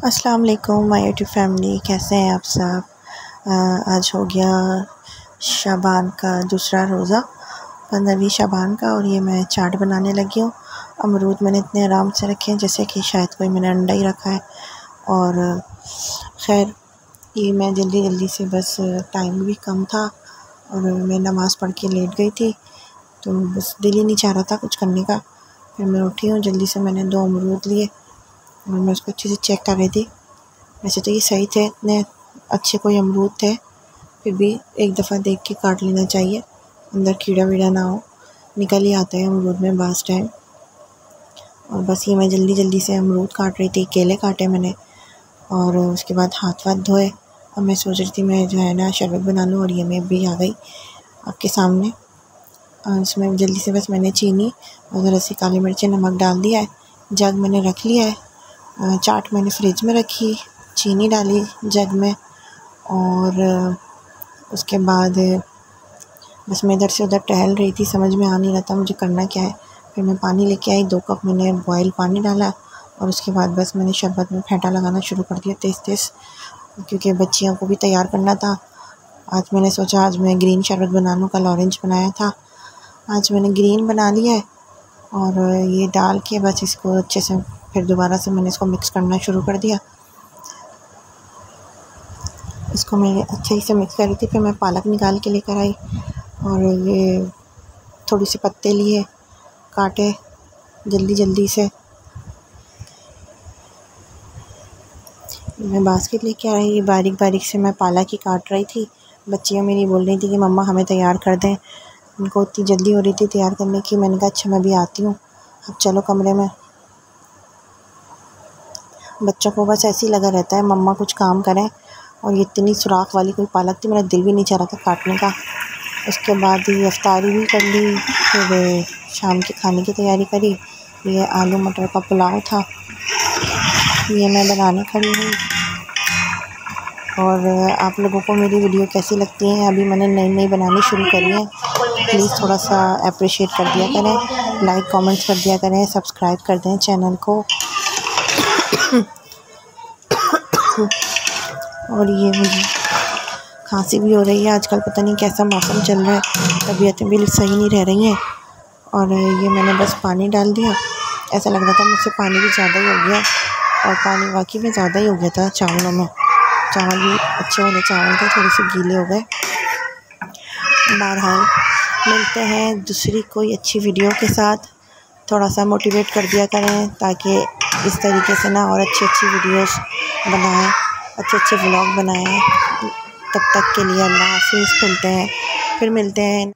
अस्सलाम वालेकुम my YouTube family, कैसे हैं आप सब? आज हो गया शाबान का दूसरा रोज़ा, पंद्रहवीं शाबान का, और ये मैं चाट बनाने लगी हूँ। अमरूद मैंने इतने आराम से रखे हैं, जैसे कि शायद कोई मैंने अंडा ही रखा है। और खैर, ये मैं जल्दी जल्दी से बस टाइम भी कम था, और मैं नमाज़ पढ़ के लेट गई थी तो बस दिल ही नहीं चाह रहा था कुछ करने का। फिर मैं उठी हूँ, जल्दी से मैंने दो अमरूद लिए और मैं उसको अच्छे से चेक कर रही थी। वैसे तो ये सही थे, इतने अच्छे कोई अमरूद थे, फिर भी एक दफ़ा देख के काट लेना चाहिए। अंदर कीड़ा वीड़ा ना हो। निकल ही आता है अमरूद में बास टाइम और बस ये मैं जल्दी जल्दी से अमरूद काट रही थी, केले काटे मैंने। और उसके बाद हाथ वाथ धोए। अब मैं सोच रही थी मैं जो है ना शरबत बना लूँ और ये मैं भी आ गई आपके सामने। इसमें जल्दी से बस मैंने चीनी और ज़रा सी काली मिर्च, नमक डाल दिया है। जग मैंने रख लिया है। चाट मैंने फ्रिज में रखी, चीनी डाली जग में और उसके बाद बस मैं इधर से उधर टहल रही थी, समझ में आ नहीं रहा था मुझे करना क्या है। फिर मैं पानी लेके आई, दो कप मैंने बॉयल पानी डाला और उसके बाद बस मैंने शरबत में फेंटा लगाना शुरू कर दिया तेज़ तेज़, क्योंकि बच्चियों को भी तैयार करना था। आज मैंने सोचा आज मैं ग्रीन शरबत बना लूँ कल ऑरेंज बनाया था। आज मैंने ग्रीन बना लिया है और ये डाल के बस इसको अच्छे से फिर दोबारा से मैंने इसको मिक्स करना शुरू कर दिया। इसको मैं अच्छे से मिक्स कर थी, फिर मैं पालक निकाल के लेकर आई और ये थोड़ी सी पत्ते लिए, काटे जल्दी जल्दी से। मैं बास्केट लेके आ रही बारीक बारीक से मैं पालक ही काट रही थी। बच्चियाँ मेरी बोल रही थी कि, मम्मा, हमें तैयार कर दें। उनको इतनी जल्दी हो रही थी तैयार करने की, मैंने कहा अच्छा मैं भी आती हूँ। अब चलो कमरे में। बच्चों को बस ऐसे ही लगा रहता है, मम्मा कुछ काम करें। और ये इतनी सुराख वाली कोई पालक थी, मेरा दिल भी नहीं चाह रहा था काटने का। उसके बाद ये अफ्तारी भी कर ली, फिर शाम के खाने की तैयारी करी। ये आलू मटर का पुलाव था, ये मैं बनाने खड़ी हूँ और आप लोगों को मेरी वीडियो कैसी लगती है, अभी मैंने नई नई बनानी शुरू करी है। प्लीज़ थोड़ा सा अप्रिशिएट कर दिया करें लाइक कमेंट्स कर दिया करें सब्सक्राइब कर दें चैनल को। और ये मुझे खांसी भी हो रही है। आजकल पता नहीं कैसा मौसम चल रहा है। तबीयतें भी सही नहीं रह रही हैं। और ये मैंने बस पानी डाल दिया। ऐसा लग रहा था मुझसे पानी भी ज़्यादा ही हो गया। और पानी वाकई में ज़्यादा ही हो गया था चावलों में। चावल भी अच्छे वाले चावल थे थोड़े से गीले हो गए। बहरहाल, मिलते हैं दूसरी कोई अच्छी वीडियो के साथ। थोड़ा सा मोटिवेट कर दिया करें ताकि इस तरीके से ना और अच्छी अच्छी वीडियोस बनाएँ अच्छे अच्छे व्लॉग बनाएँ। तब तक के लिए अल्लाह हाफिज़, मिलते हैं, फिर मिलते हैं।